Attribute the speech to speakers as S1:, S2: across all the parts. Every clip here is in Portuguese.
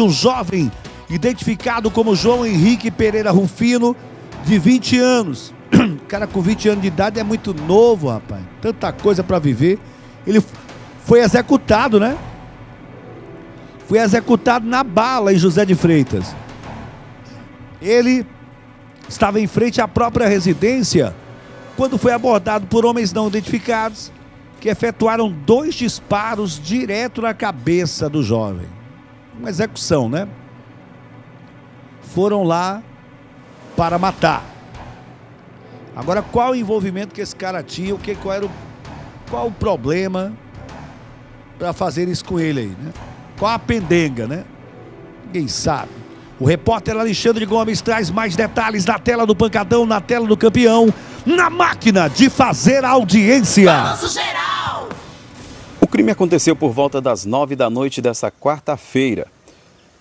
S1: um jovem identificado como João Henrique Pereira Rufino, de 20 anos. Cara com 20 anos de idade é muito novo, rapaz. Tanta coisa para viver. Ele foi executado, né? Foi executado na bala em José de Freitas. Ele estava em frente à própria residência quando foi abordado por homens não identificados que efetuaram dois disparos direto na cabeça do jovem. Uma execução, né? Foram lá para matar. Agora, qual o envolvimento que esse cara tinha? O que qual era o, qual o problema para fazer isso com ele aí, né? Qual a pendenga, né? Ninguém sabe. O repórter Alexandre Gomes traz mais detalhes na tela do pancadão, na tela do campeão, na máquina de fazer audiência. geral!
S2: Crime aconteceu por volta das nove da noite dessa quarta-feira.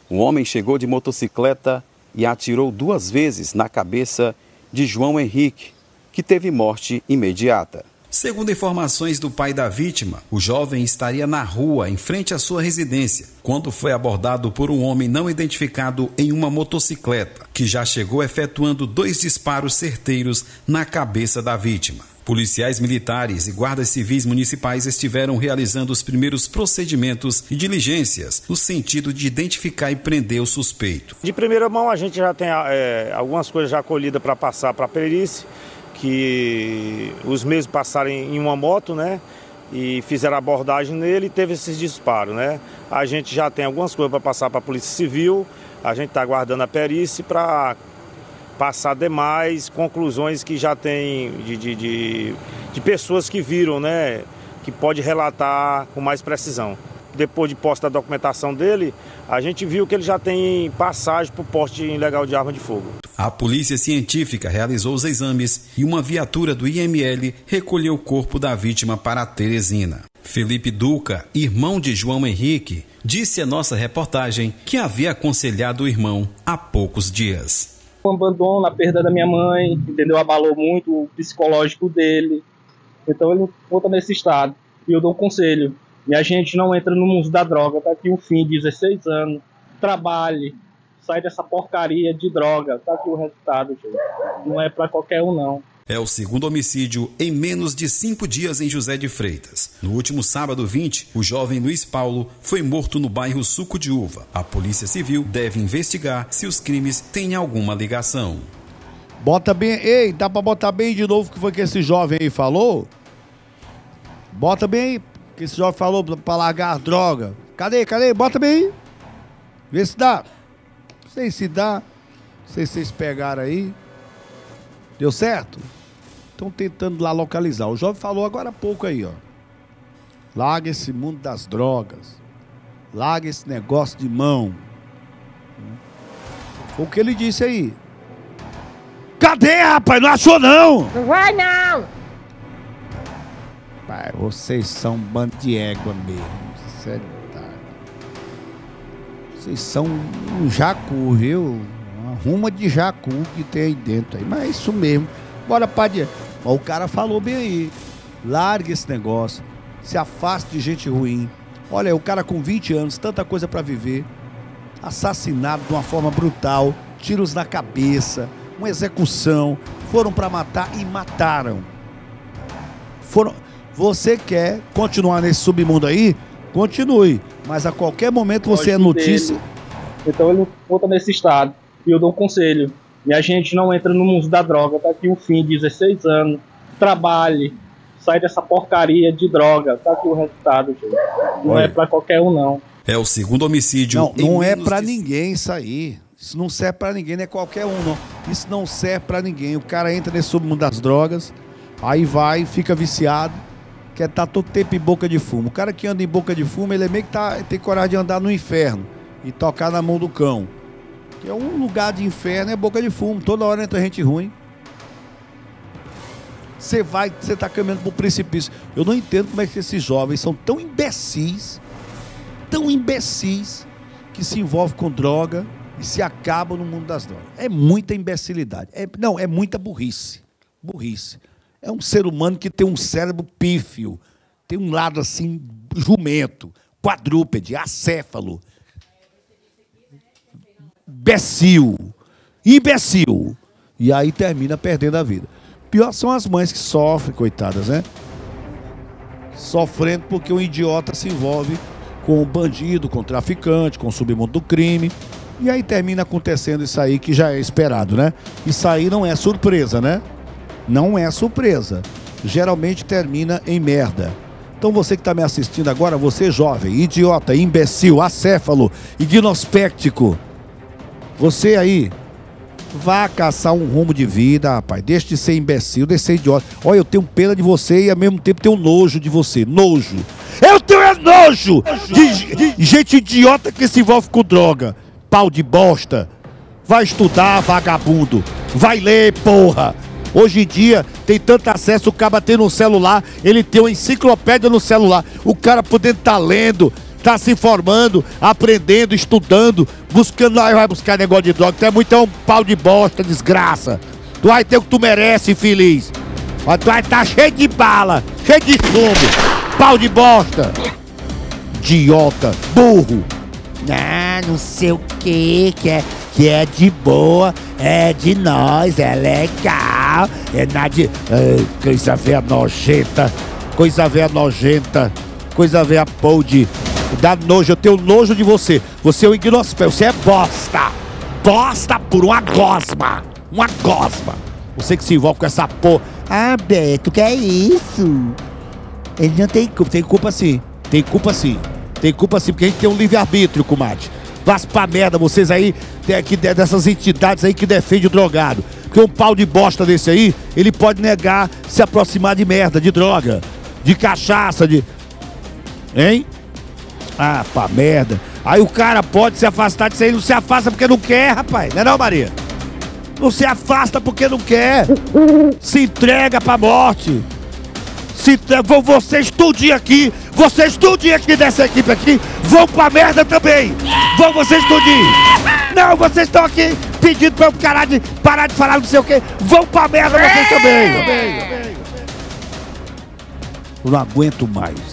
S2: Um homem chegou de motocicleta e atirou duas vezes na cabeça de João Henrique, que teve morte imediata. Segundo informações do pai da vítima, o jovem estaria na rua, em frente à sua residência, quando foi abordado por um homem não identificado em uma motocicleta, que já chegou efetuando dois disparos certeiros na cabeça da vítima. Policiais militares e guardas civis municipais estiveram realizando os primeiros procedimentos e diligências no sentido de identificar e prender o suspeito.
S3: De primeira mão, a gente já tem é, algumas coisas já colhidas para passar para a perícia que os mesmos passaram em uma moto, né? E fizeram abordagem nele e teve esses disparos, né? A gente já tem algumas coisas para passar para a Polícia Civil, a gente está aguardando a perícia para passar demais conclusões que já tem de, de, de, de pessoas que viram, né? Que pode relatar com mais precisão depois de posse da documentação dele, a gente viu que ele já tem passagem por porte ilegal de arma de fogo.
S2: A polícia científica realizou os exames e uma viatura do IML recolheu o corpo da vítima para Teresina. Felipe Duca, irmão de João Henrique, disse à nossa reportagem que havia aconselhado o irmão há poucos dias.
S4: O abandono, a perda da minha mãe, entendeu? Abalou muito o psicológico dele. Então ele volta nesse estado. E eu dou um conselho: e a gente não entra no mundo da droga. Tá aqui o fim, 16 anos. Trabalhe, sai dessa porcaria de droga. Tá aqui o resultado, gente. Não é para qualquer um, não.
S2: É o segundo homicídio em menos de cinco dias em José de Freitas. No último sábado 20, o jovem Luiz Paulo foi morto no bairro Suco de Uva. A Polícia Civil deve investigar se os crimes têm alguma ligação.
S1: Bota bem. Ei, dá pra botar bem de novo o que foi que esse jovem aí falou? Bota bem que esse jovem falou pra largar droga. Cadê, cadê? Bota bem aí. Vê se dá. Não sei se dá. Não sei se vocês pegaram aí. Deu certo? Estão tentando lá localizar. O jovem falou agora há pouco aí, ó. Larga esse mundo das drogas. Larga esse negócio de mão. Foi o que ele disse aí. Cadê, rapaz? Não achou, não?
S5: Não vai, não!
S1: Pai, vocês são um bando de égua mesmo. Sério, tá. Vocês são um jacu, viu? Uma ruma de jacu que tem aí dentro aí. Mas é isso mesmo. Bora pra diante. O cara falou bem aí. Largue esse negócio. Se afaste de gente ruim. Olha, o cara com 20 anos, tanta coisa para viver. Assassinado de uma forma brutal. Tiros na cabeça. Uma execução. Foram para matar e mataram. Foram você quer continuar nesse submundo aí? Continue. Mas a qualquer momento você é notícia. Dele.
S4: Então ele volta nesse estado. E eu dou um conselho. E a gente não entra no mundo da droga. Tá aqui o fim, 16 anos. Trabalhe. Sai dessa porcaria de droga. Tá aqui o resultado, gente. Não Olha. é para qualquer um, não.
S2: É o segundo homicídio.
S1: Não, não é para de... ninguém isso aí. Isso não serve para ninguém, não é qualquer um, não. Isso não serve para ninguém. O cara entra nesse submundo das drogas, aí vai, fica viciado quer estar tá todo tempo em boca de fumo. O cara que anda em boca de fumo, ele é meio que tá, tem coragem de andar no inferno e tocar na mão do cão. É um lugar de inferno, é boca de fumo. Toda hora entra gente ruim. Você vai, você está caminhando para o precipício. Eu não entendo como é que esses jovens são tão imbecis, tão imbecis, que se envolvem com droga e se acabam no mundo das drogas. É muita imbecilidade. É, não, é muita burrice. Burrice. É um ser humano que tem um cérebro pífio, tem um lado assim, jumento, quadrúpede, acéfalo. Imbecil. Imbecil. E aí termina perdendo a vida. Pior são as mães que sofrem, coitadas, né? Sofrendo porque o idiota se envolve com o bandido, com o traficante, com o submundo do crime. E aí termina acontecendo isso aí que já é esperado, né? Isso aí não é surpresa, né? Não é surpresa. Geralmente termina em merda. Então você que está me assistindo agora, você jovem, idiota, imbecil, acéfalo, ignospéctico, você aí, vá caçar um rumo de vida, rapaz. Deixe de ser imbecil, deixe de ser idiota. Olha, eu tenho pena de você e ao mesmo tempo tenho nojo de você. Nojo. Eu tenho é nojo de, de gente idiota que se envolve com droga. Pau de bosta. Vai estudar, vagabundo. Vai ler, porra. Hoje em dia tem tanto acesso, o cara tem no celular, ele tem uma enciclopédia no celular. O cara podendo estar tá lendo, tá se informando, aprendendo, estudando, buscando lá, vai buscar negócio de droga. Tu é muito é um pau de bosta, desgraça. Tu vai ter o que tu merece, infeliz. Mas tu vai estar tá cheio de bala, cheio de chumbo, pau de bosta. Idiota, burro. Ah, não sei o que que é, que é de boa, é de nós, é legal, é nada de. É, coisa velha nojenta, coisa velha nojenta, coisa velha podre. Dá nojo, eu tenho nojo de você. Você é um ignospé, você é bosta. Bosta por uma gosma. Uma gosma. Você que se envolve com essa porra. Ah, Beto, que é isso? Ele não tem culpa. Tem culpa sim. Tem culpa sim. Tem culpa sim, porque a gente tem um livre-arbítrio, comadre. Vá pra merda, vocês aí, que, dessas entidades aí que defendem o drogado. Porque um pau de bosta desse aí, ele pode negar se aproximar de merda, de droga, de cachaça, de. Hein? Ah, pra merda. Aí o cara pode se afastar disso aí, não se afasta porque não quer, rapaz. Não é não, Maria? Não se afasta porque não quer. Se entrega pra morte. Se, vão vocês tudinho aqui, vocês tudinho aqui dessa equipe aqui, vão pra merda também. Vão vocês tudinho. Não, vocês estão aqui pedindo pra eu parar de, parar de falar não sei o quê. Vão pra merda vocês também. Eu não aguento mais.